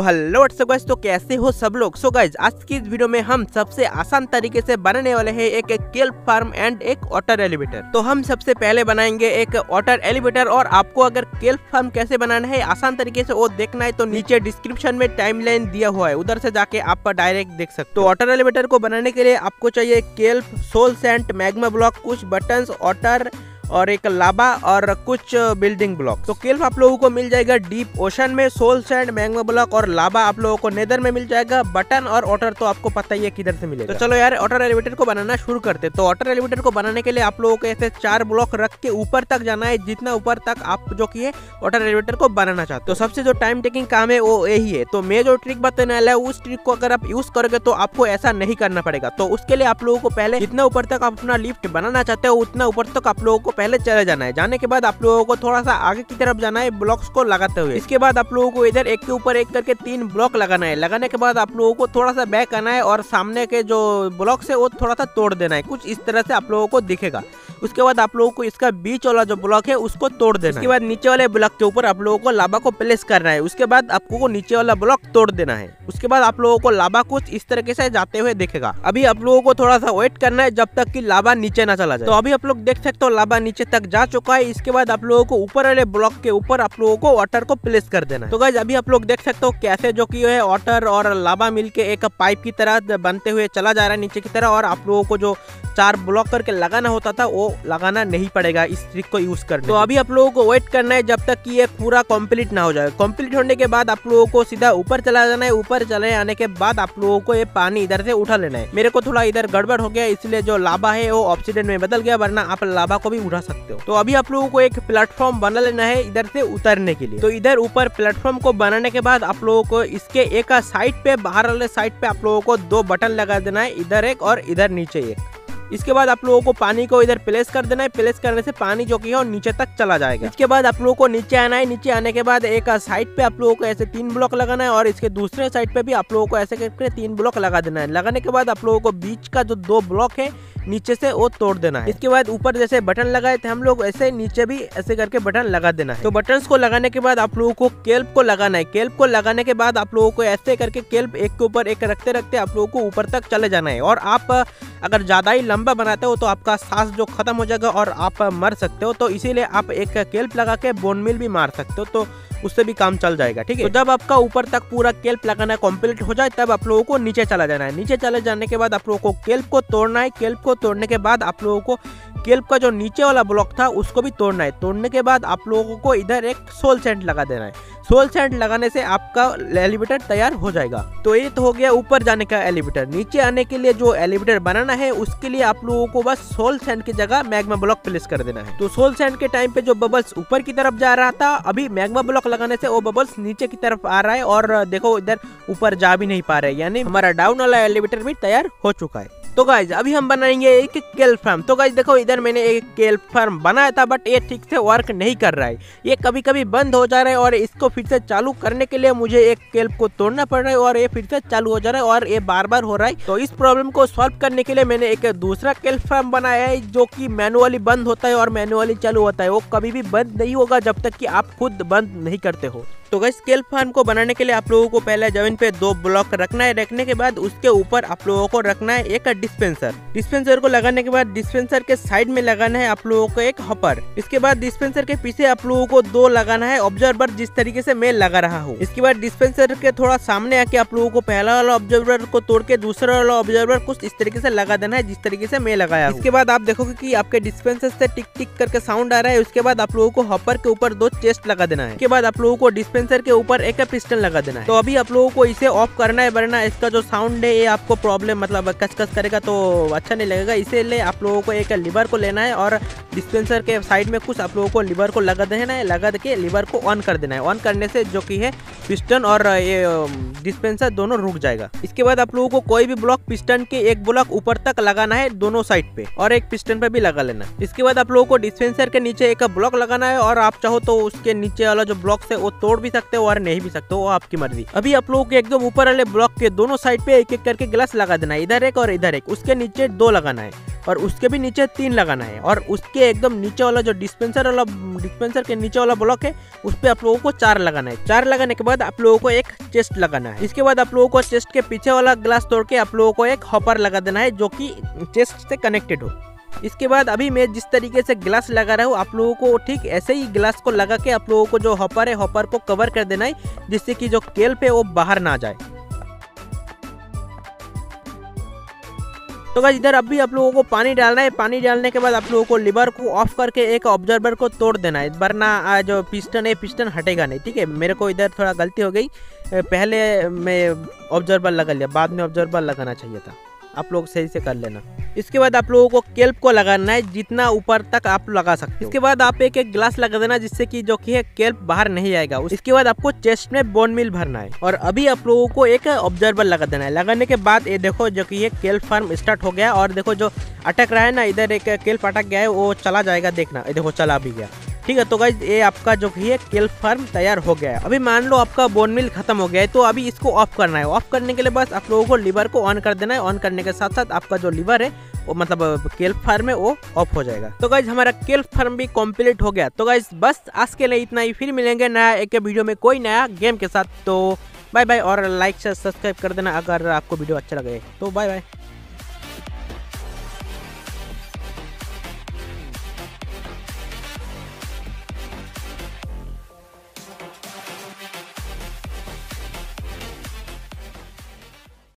तो hello guys तो कैसे हो सब लोग? सो गाइस आज की इस वीडियो में हम सबसे आसान तरीके से बनाने वाले हैं एक केल्प फार्म एंड एक वाटर एलिवेटर तो हम सबसे पहले बनाएँगे एक वाटर एलिवेटर और आपको अगर केल्प फार्म कैसे बनाना है, आसान तरीके से वो देखना है तो नीचे डिस्क्रिप्शन में टाइमलाइन दिया हुआ है। उधर से जाके आप डायरेक्ट देख सकते तो वाटर एलिवेटर को बनाने के लिए आपको चाहिए kelp soul sand magma block कुछ बटन वाटर और एक लाबा और कुछ बिल्डिंग ब्लॉक तो केल्फ आप लोगों को मिल जाएगा डीप ओशन में सोल सैंड मैंगो ब्लॉक और लाबा आप लोगों को नेदर में मिल जाएगा। बटन और ऑटर तो आपको पता ही है किधर से मिलेगा। तो चलो यार ऑटर एलिवेटर को बनाना शुरू करते तो ऑटर एलिवेटर को बनाने के लिए आप लोगों को ऐसे चार ब्लॉक रख के ऊपर तक जाना है, जितना ऊपर तक आप जो की ऑटर एलिवेटर को बनाना चाहते तो सबसे जो टाइम टेकिंग काम है, वो यही है। तो मैं जो ट्रिक बताने वाला है, उस ट्रिक को अगर आप यूज़ करोगे तो आपको ऐसा नहीं करना पड़ेगा। तो उसके लिए आप लोगों को पहले जितना ऊपर तक आप अपना लिफ्ट बनाना चाहते हो, उतना ऊपर तक आप लोगों को पहले चले जाना है। जाने के बाद आप लोगों को थोड़ा सा आगे की तरफ़ जाना है ब्लॉक्स को लगाते हुए। इसके बाद आप लोगों को इधर एक के ऊपर एक करके तीन ब्लॉक लगाना है। लगाने के बाद आप लोगों को थोड़ा सा बैक आना है और सामने के जो ब्लॉक्स है, वो थोड़ा सा तोड़ देना है। कुछ इस तरह से आप लोगों को दिखेगा। उसके बाद आप लोगों को इसका बीच वाला जो ब्लॉक है उसको तोड़ देना उसके बाद नीचे वाले ब्लॉक के ऊपर आप लोगों को लाभा को प्लेस करना है। उसके बाद आपको नीचे वाला ब्लॉक तोड़ देना है। उसके बाद आप लोगों को लाभा कुछ इस तरीके से जाते हुए देखेगा। अभी आप लोगों को थोड़ा सा वेट करना है जब तक की लाभा नीचे ना चला जाए। तो अभी आप लोग देख सकते हो लाभा नीचे तक जा चुका है। इसके बाद आप लोगों को ऊपर वाले ब्लॉक के ऊपर आप लोगों को वाटर को प्लेस कर देना है। तो गाइज़ अभी आप लोग देख सकते हो कैसे जो की है वाटर और लाभा मिलके एक पाइप की तरह बनते हुए चला जा रहा है नीचे की तरह। और आप लोगों को जो चार ब्लॉक करके लगाना होता था वो लगाना नहीं पड़ेगा इस ट्रिक को यूज़ करने तो अभी आप लोगों को वेट करना है जब तक कि ये पूरा कंप्लीट ना हो जाए। कंप्लीट होने के बाद आप लोगों को सीधा ऊपर चला जाना है। ऊपर चले आने के बाद आप लोगों को ये पानी इधर से उठा लेना है। मेरे को थोड़ा इधर गड़बड़ हो गया, इसलिए जो लाभा है वो ऑक्सीडेंट में बदल गया, वरना आप लाभा को भी उठा सकते हो। तो अभी आप लोगों को एक प्लेटफॉर्म बना लेना है इधर से उतरने के लिए। तो इधर ऊपर प्लेटफॉर्म को बनाने के बाद आप लोगों को इसके एक साइड पे, बाहर वाले साइड पे आप लोगों को दो बटन लगा देना है। इधर एक और इधर नीचे एक। इसके बाद आप लोगों को पानी को इधर प्लेस कर देना है। प्लेस करने से पानी जो की है नीचे तक चला जाएगा। इसके बाद आप लोगों को नीचे आना है। नीचे आने के बाद एक साइड पे आप लोगों को ऐसे तीन ब्लॉक लगाना है और इसके दूसरे साइड पे भी आप लोगों को ऐसे करके तीन ब्लॉक लगा देना है। लगाने के बाद आप लोगों को बीच का जो दो ब्लॉक है, नीचे से वो तोड़ देना है। इसके बाद ऊपर जैसे बटन लगाए थे हम लोग, ऐसे नीचे भी ऐसे करके बटन लगा देना है। तो बटन को लगाने के बाद आप लोगों को केल्प को लगाना है। केल्प को लगाने के बाद आप लोगों को ऐसे करके केल्प एक के ऊपर एक रखते रखते आप लोगों को ऊपर तक चले जाना है। और आप अगर ज़्यादा ही लंबा बनाते हो तो आपका सांस जो खत्म हो जाएगा और आप मर सकते हो। तो इसीलिए आप एक केल्प लगा के बोन मिल भी मार सकते हो तो उससे भी काम चल जाएगा, ठीक है? तो जब आपका ऊपर तक पूरा केल्प लगाना कंप्लीट हो जाए, तब आप लोगों को नीचे चला जाना है। नीचे चले जाने के बाद आप लोगों को केल्प को तोड़ना है। केल्प को तोड़ने के बाद आप लोगों को केल्प का जो नीचे वाला ब्लॉक था, उसको भी तोड़ना है। तोड़ने के बाद आप लोगों को इधर एक सोल सेंट लगा देना है। सोल सेंट लगाने से आपका एलिवेटर तैयार हो जाएगा। तो ये तो हो गया ऊपर जाने का एलिवेटर। नीचे आने के लिए जो एलिवेटर बनाना है, उसके लिए आप लोगों को बस सोल सेंट की जगह मैग्मा ब्लॉक प्लेस कर देना है। तो सोल सेंट के टाइम पे जो बबल्स ऊपर की तरफ़ जा रहा था, अभी मैग्मा ब्लॉक लगाने से वो बबल्स नीचे की तरफ़ आ रहा है और देखो इधर ऊपर जा भी नहीं पा रहे। यानी हमारा डाउन वाला एलिवेटर भी तैयार हो चुका है। तो गाइज़ अभी हम बनाएँगे एक केल फार्म तो गाइज़ देखो, इधर मैंने एक केल फार्म बनाया था बट ये ठीक से वर्क नहीं कर रहा है। ये कभी कभी बंद हो जा रहा है और इसको फिर से चालू करने के लिए मुझे एक केल्प को तोड़ना पड़ रहा है और ये फिर से चालू हो जा रहा है और ये बार बार हो रहा है। तो इस प्रॉब्लम को सॉल्व करने के लिए मैंने एक दूसरा केल फार्म बनाया है, जो की मैनुअली बंद होता है और मैनुअली चालू होता है। वो कभी भी बंद नहीं होगा जब तक की आप खुद बंद नहीं करते हो। तो गई स्केल फार्म को बनाने के लिए आप लोगों को पहले ज़मीन पे दो ब्लॉक रखना है। रखने के बाद उसके ऊपर आप लोगों को रखना है एक डिस्पेंसर डिस्पेंसर को लगाने के बाद डिस्पेंसर के साइड में लगाना है आप लोगों को एक हॉपर इसके बाद डिस्पेंसर के पीछे आप लोगों को दो लगाना है। ऑब्जर्वर जिस तरीके से मैं लगा रहा हूँ। इसके बाद डिस्पेंसर के थोड़ा सामने आके आप लोगों को पहला वाला ऑब्जर्वर को तोड़ के दूसरा वाला ऑब्जर्वर कुछ इस तरीके से लगा देना है जिस तरीके से मैं लगाया इसके बाद आप देखोगे की आपके डिस्पेंसर से टिक टिक करके साउंड आ रहा है। उसके बाद आप लोगों को हॉपर के ऊपर दो चेस्ट लगा देना है। उसके बाद आप लोगों को डिस्पेंसर के ऊपर एक पिस्टन लगा देना है। तो अभी आप लोगों को इसे ऑफ़ करना है, वरना इसका जो साउंड है, ये आपको प्रॉब्लम मतलब कस करेगा तो अच्छा नहीं लगेगा। इसीलिए आप लोगों को एक लिवर को लेना है और डिस्पेंसर के साइड में कुछ आप लोगों को लिवर को लगा देना है, लगा के लिवर को ऑन कर देना है। ऑन करने से जो की है पिस्टन और, ये डिस्पेंसर दोनों रुक जाएगा। इसके बाद आप लोगों को कोई भी ब्लॉक पिस्टन के एक ब्लॉक ऊपर तक लगाना है, दोनों साइड पे, और एक पिस्टन पे भी लगा लेना। इसके बाद आप लोगों को डिस्पेंसर के नीचे एक ब्लॉक लगाना है, और आप चाहो तो उसके नीचे वाला जो ब्लॉक है, वो तोड़ भी भी सकते हो और नहीं भी सकते हो आपकी मर्ज़ी। अभी आप लोगों को एकदम ऊपर वाले ब्लॉक के दोनों साइड पे एक एक करके गिलास लगा देना है। इधर एक और इधर एक। उसके नीचे दो लगाना है और उसके भी नीचे तीन लगाना है। और उसके एकदम नीचे वाला जो डिस्पेंसर वाला, डिस्पेंसर के नीचे वाला ब्लॉक है, उस पर आप लोगों को चार लगाना है। चार लगाने के बाद आप लोगों को एक चेस्ट लगाना है। इसके बाद आप लोगों को चेस्ट के पीछे वाला ग्लास तोड़ के आप लोगों को एक हॉपर लगा देना है, जो कि चेस्ट से कनेक्टेड हो। इसके बाद अभी मैं जिस तरीके से ग्लास लगा रहा हूँ, आप लोगों को ठीक ऐसे ही ग्लास को लगा के आप लोगों को जो हॉपर है हॉपर को कवर कर देना है, जिससे कि जो केल्प है वो बाहर ना जाए। तो गाइस इधर अभी आप लोगों को पानी डालना है। पानी डालने के बाद आप लोगों को लिवर को ऑफ़ करके एक ऑब्जर्वर को तोड़ देना है। वरना जो पिस्टन है पिस्टन हटेगा नहीं, ठीक है? मेरे को इधर थोड़ा गलती हो गई। पहले मैं ऑब्जर्वर लगा लिया, बाद में ऑब्जर्वर लगाना चाहिए था। आप लोग सही से कर लेना। इसके बाद आप लोगों को केल्प को लगाना है, जितना ऊपर तक आप लगा सकते हो। इसके बाद आप एक एक ग्लास लगा देना, जिससे कि जो कि है, केल्प बाहर नहीं आएगा। इसके बाद आपको चेस्ट में बोन मिल भरना है। और अभी आप लोगों को एक ऑब्जर्वर लगा देना है। लगाने के बाद ये देखो, जो कि ये केल्प फार्म स्टार्ट हो गया। और देखो, जो अटक रहा है ना, इधर एक केल्प अटक गया है, वो चला जाएगा देखना। देखो, चला भी गया। ठीक है तो गाइज़ ये आपका जो है केल फार्म तैयार हो गया है। अभी मान लो आपका बोन मिल खत्म हो गया है तो अभी इसको ऑफ़ करना है। ऑफ़ करने के लिए बस आप लोगों को लीवर को ऑन कर देना है। ऑन करने के साथ साथ आपका जो लीवर है, वो मतलब केल फार्म है, वो ऑफ़ हो जाएगा। तो गाइज़ हमारा केल फार्म भी कंप्लीट हो गया। तो गाइज़ बस आज के लिए इतना ही। फिर मिलेंगे नया एक वीडियो में कोई नया गेम के साथ। तो बाय बाय और लाइक से सब्सक्राइब कर देना अगर आपको वीडियो अच्छा लगे। तो बाय बाय